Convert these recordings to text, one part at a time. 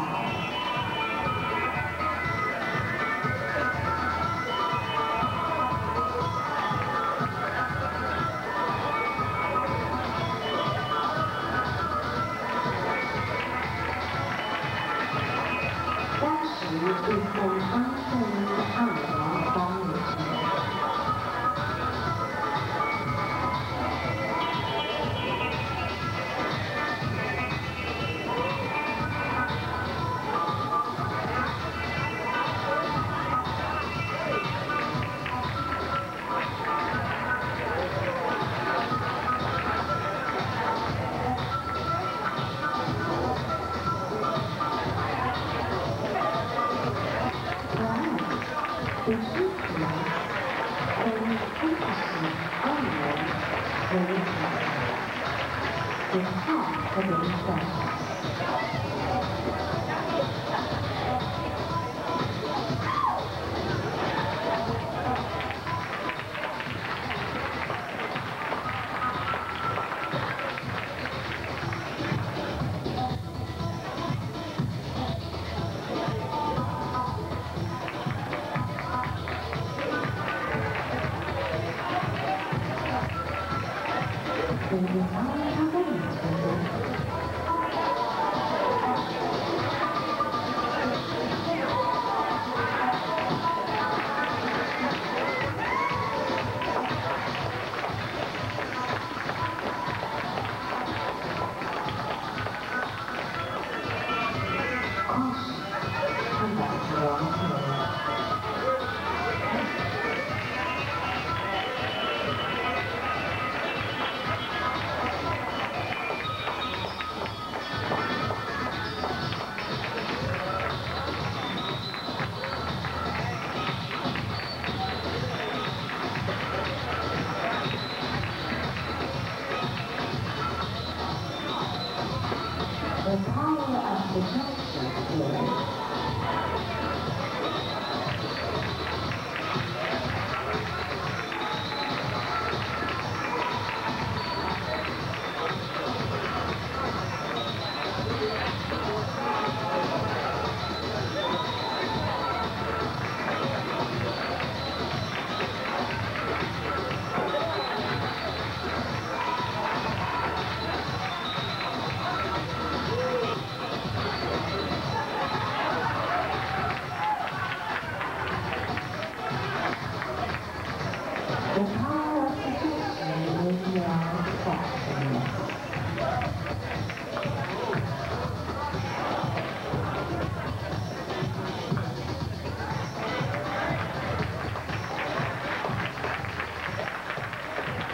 Wow.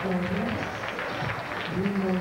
We will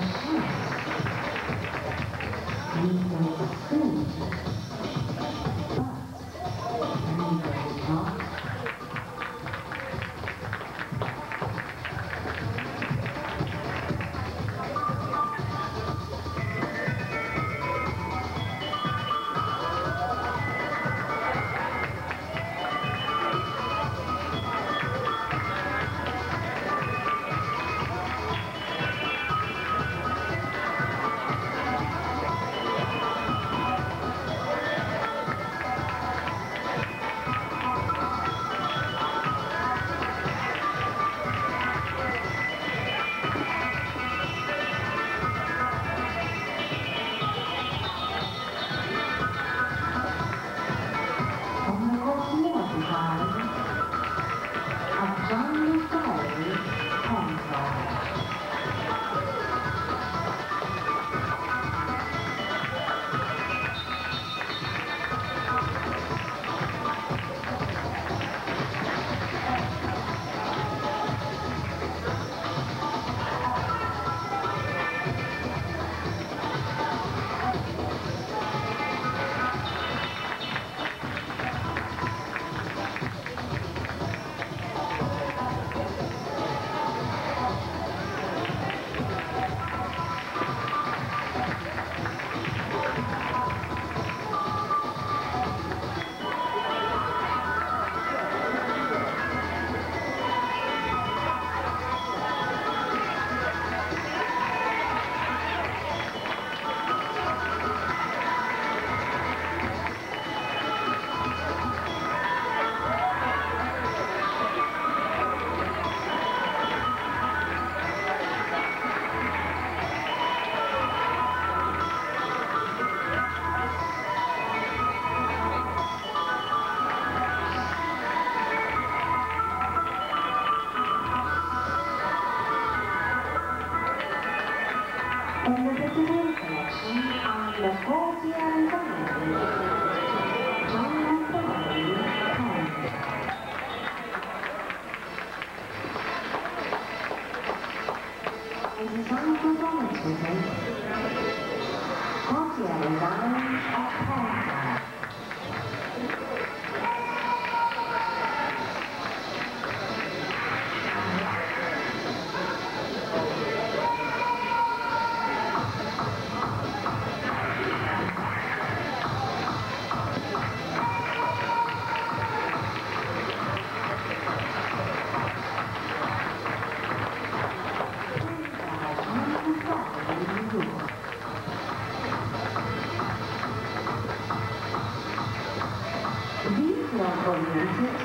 for Americans,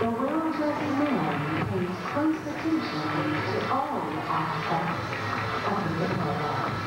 the will of man pays close attention to all aspects of the world.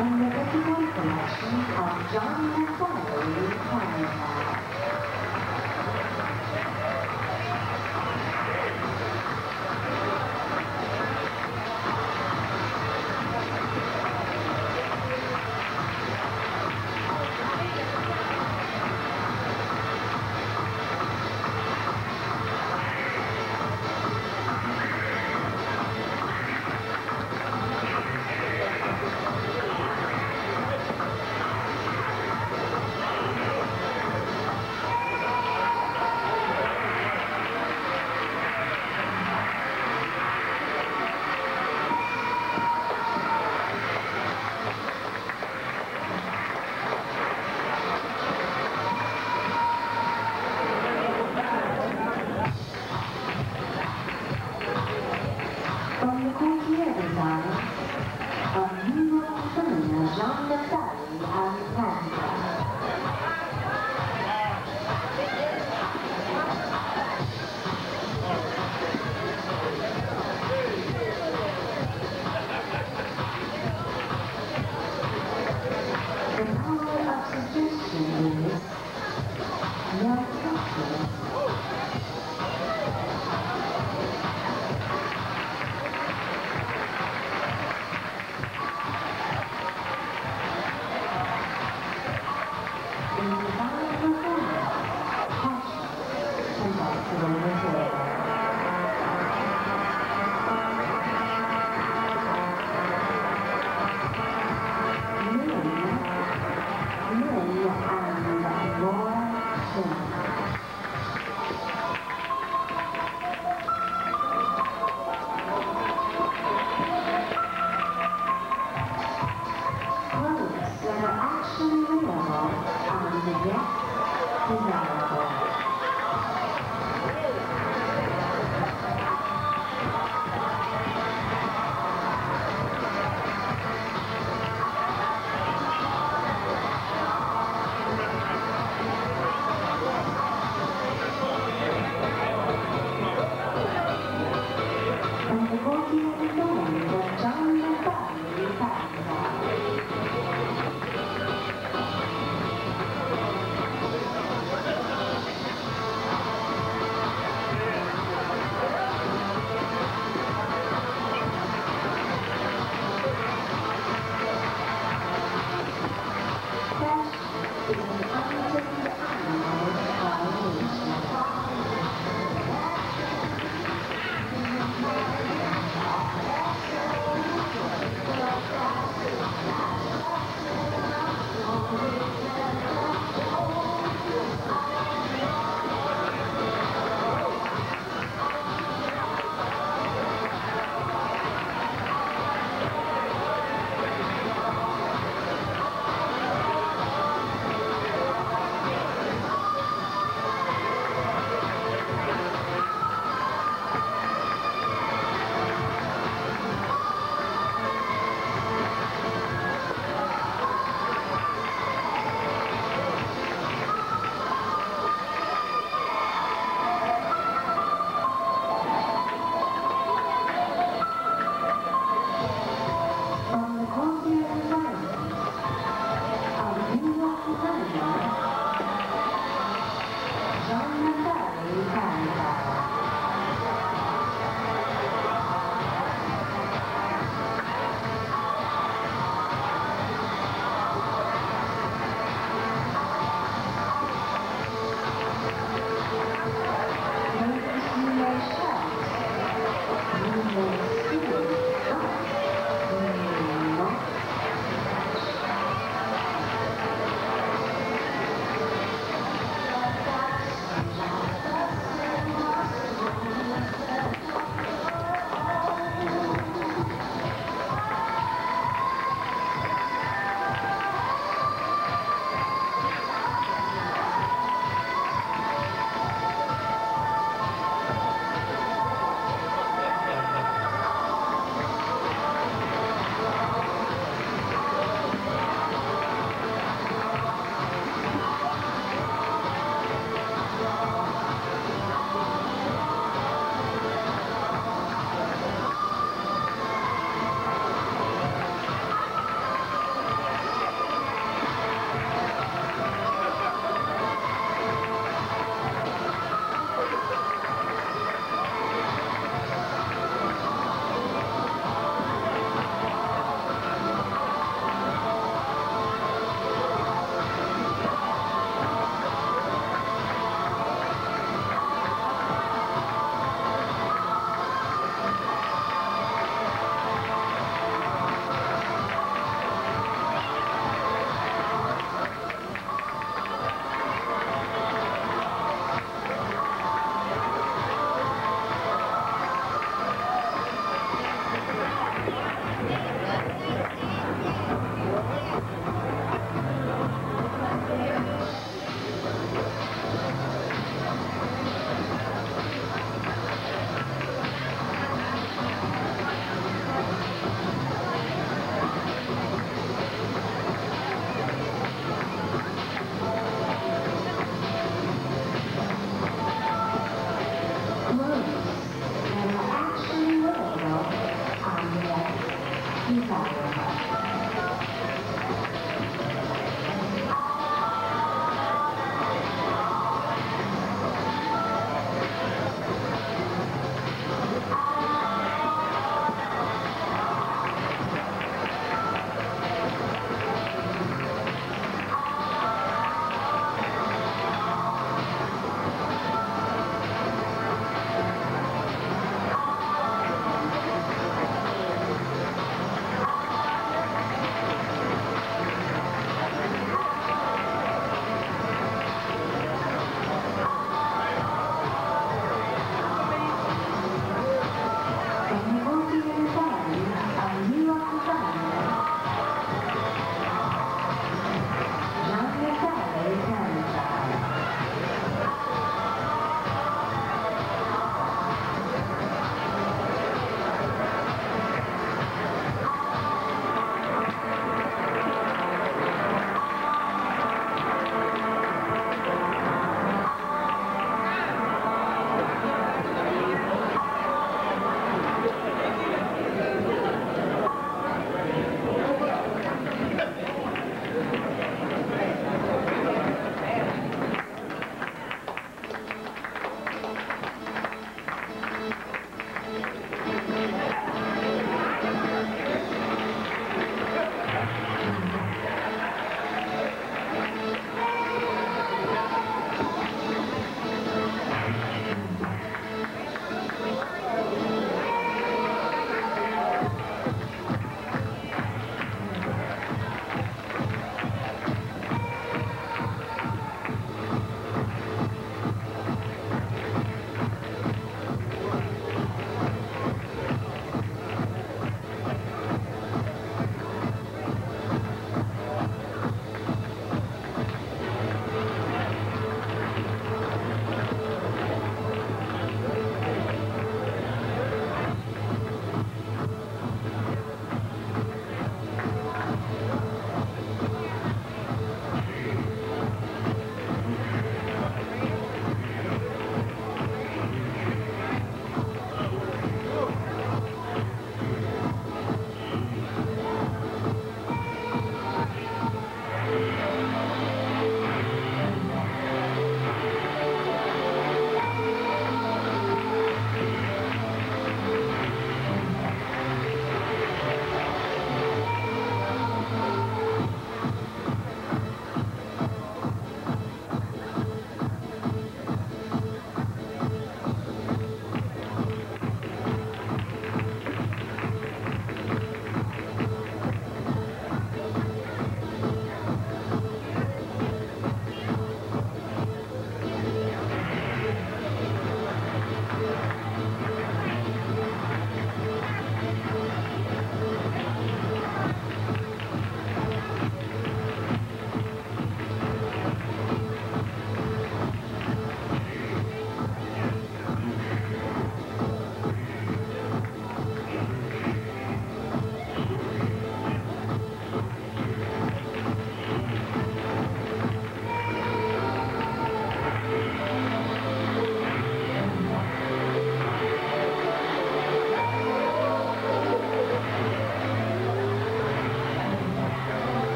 and the 51 collection of John McFarlane Choir.